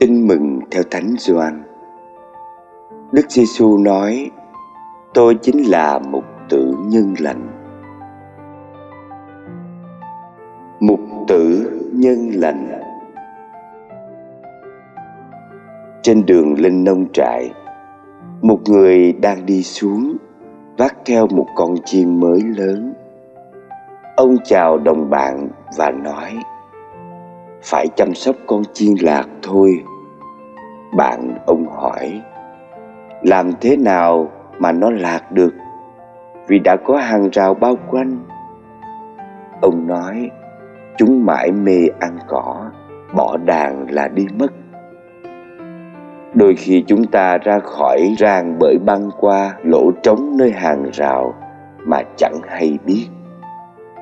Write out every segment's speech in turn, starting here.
Tin mừng theo Thánh Gioan. Đức Giêsu nói: Tôi chính là mục tử nhân lành. Mục tử nhân lành. Trên đường lên nông trại, một người đang đi xuống vác theo một con chim mới lớn. Ông chào đồng bạn và nói: phải chăm sóc con chiên lạc thôi. Bạn ông hỏi, làm thế nào mà nó lạc được? Vì đã có hàng rào bao quanh. Ông nói, chúng mãi mê ăn cỏ, bỏ đàn là đi mất. Đôi khi chúng ta ra khỏi ràng bởi băng qua lỗ trống nơi hàng rào mà chẳng hay biết.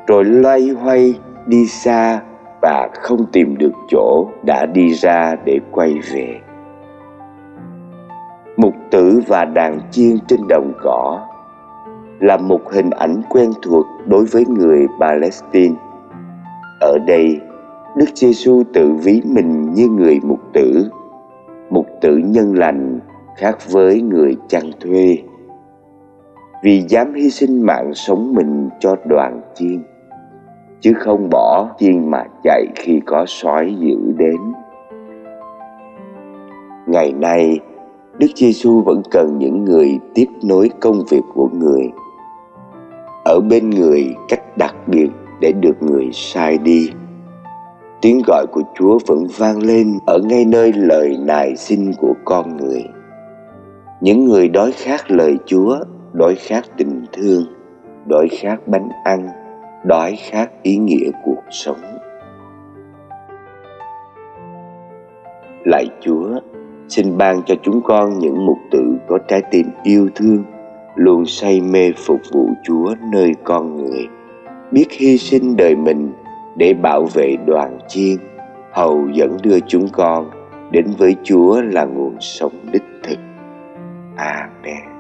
Rồi loay hoay đi xa và không tìm được chỗ đã đi ra để quay về mục tử và đàn chiên trên đồng cỏ là một hình ảnh quen thuộc đối với người Palestine. Ở đây, Đức Giêsu tự ví mình như người mục tử, mục tử nhân lành khác với người chăn thuê. Vì dám hy sinh mạng sống mình cho đoàn chiên chứ không bỏ chiên mà chạy khi có sói dữ đến. Ngày nay, đức giêsu vẫn cần những người tiếp nối công việc của người. Ở bên người cách đặc biệt để được người sai đi. Tiếng gọi của chúa vẫn vang lên ở ngay nơi lời nài xin của con người. Những người đói khát lời chúa, đói khát tình thương, đói khát bánh ăn đói khát ý nghĩa cuộc sống. Lạy chúa, xin ban cho chúng con những mục tử có trái tim yêu thương, luôn say mê phục vụ chúa nơi con người, biết hy sinh đời mình để bảo vệ đoàn chiên, hầu dẫn đưa chúng con đến với chúa là nguồn sống đích thực. Amen.